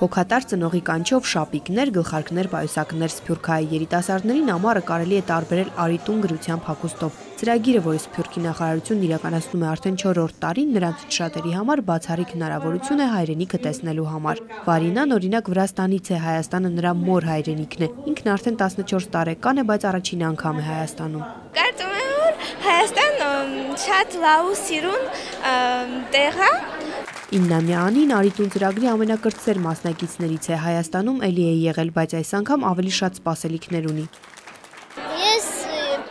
Հոգատար ծնողի կանչով շապիկներ, գլխարկներ, պայուսակներ Սփյուռքահայ երիտասարդներին ամառը կարելի է տարբերել Արիտուն գրությամբ հագուստով։ Ծրագիրը, որը Սփյուռքի նախարարությունն իրականացնում է արդեն 4-րդ տարին, նրանց շատերի համար բացառիկ հնարավորություն է հայրենիքը տեսնելու համար։ Վարինան օրինակ Վրաստանից է, Հայաստանը նրա մոր հայրենիքն է։ Ինքն արդեն 14 տարեկան է, բայց առաջին անգամ է Հայաստանում։ Կարծում եմ, որ Հայաստան շատ լավ ու սիրուն տեղ է Իննամյանին Արիտուն ծրագրի ամենակրտսեր մասնակիցներից է Հայաստանում էլի է եղել, բայց այս անգամ ավելի շատ սպասելիքներ ունի։ Ես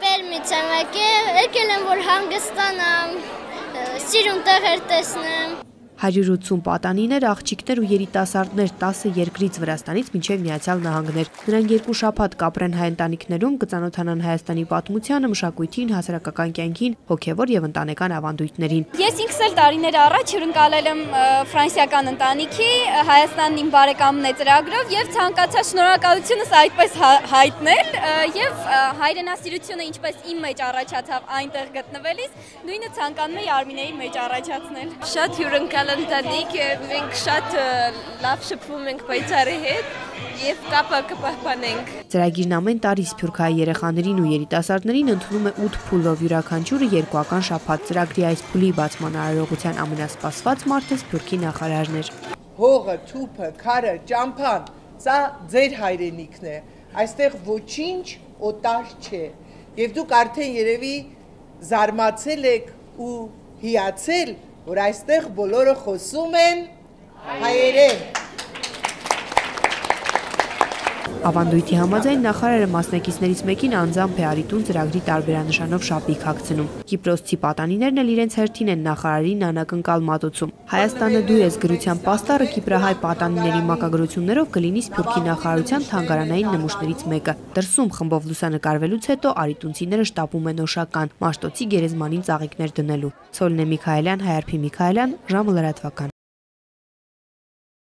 Պերմից եմ եկել, եկել եմ որ հանգստանամ, սիրուն տեղեր տեսնեմ։ 180 պատանիներ, աղջիկներ ու երիտասարդներ 10 երկրից Վրաստանից մինչև Միացյալ Նահանգներ։ Նրանք երկու շաբաթ կապրեն հայ ընտանիքներում, կծանոթանան Հայաստանի պատմությանը, մշակույթին, հասարակական կյանքին, հոգևոր եւ ընտանեկան ավանդույթներին։ Ես ինքս էլ տարիներ առաջ հյուրընկալել եմ ֆրանսիական ընտանիքի, Հայաստանն իմ բարեկամն է ծրագրով եւ ցանկացա շնորհակալությունս այդպես հա, հայտնել եւ հայրենասիրությունը ինչպես իմ մեջ առաջացավ այնտեղ գտնվելիս, նույնը ցանկանում էի Արմինեի մեջ առաջացնել։ Շատ հյուրընկալ ընտանիք, մենք շատ լավ շփվում ենք պայծառի հետ եւ կապը կպահպանենք։ Ծրագիրն ամեն տարի Սփյուռքահայ երեխաներին ու երիտասարդներին ընդունում է 8 փուլով յուրաքանչյուրը երկուական շաբաթ։ Ծրագրի այս փուլի բացման արարողության ամենասպասված մարդը Սփյուռքի նախարարն էր։ Հողը, թուփը, քարը, ճամփան, սա ձեր հայրենիքն է։ Այստեղ ոչինչ օտար չէ։ Եվ դուք արդեն երևի զարմացել եք ու հիացել որ այստեղ բոլորը խոսում են հայերեն։ Ավանդույթի համաձայն նախարարը մասնակիցներից մեկին անձամբ է Արիտուն ծրագրի տարբերանշանով շապիկ հագցնում։ Կիպրոսցի պատանիներն էլ իրենց հերթին են նախարարին անակնկալ մատուցում։ Հայաստանը դու ես գրության պաստառը Կիպրահայ պատանիների մակագրություններով կլինի Սփյուռքի նախարարության թանգարանային նմուշներից մեկը։ Դրսում խմբով լուսանկարվելուց հետո արիտունցիները շտապում են Օշական, Մաշտոցի գերեզմանին ծաղիկներ դնելու։ Սոլնե Միքայելյան, Հայարփի Միքայելյան, ժամը լրատվական։